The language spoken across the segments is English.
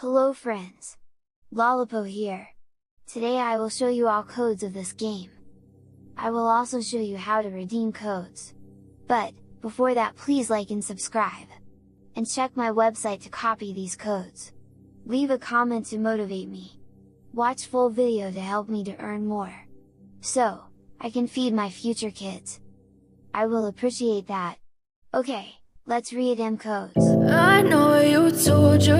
Hello friends! LoLoPo here! Today I will show you all codes of this game. I will also show you how to redeem codes. But, before that please like and subscribe! And check my website to copy these codes. Leave a comment to motivate me. Watch full video to help me to earn more. So, I can feed my future kids. I will appreciate that. Okay, let's read them codes. I know you told your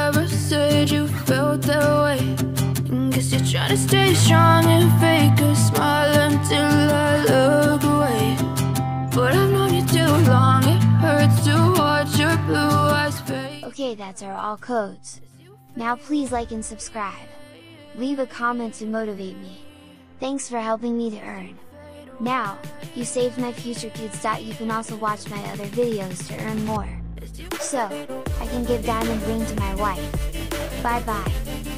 said you felt that way Guess you're trying to stay strong and fake a smile until I look away But I've known you too long, it hurts to watch your blue eyes fade Okay that's our all codes. Now please like and subscribe. Leave a comment to motivate me. Thanks for helping me to earn. Now, you saved my future kids. You can also watch my other videos to earn more. So, I can give diamond ring to my wife. Bye bye.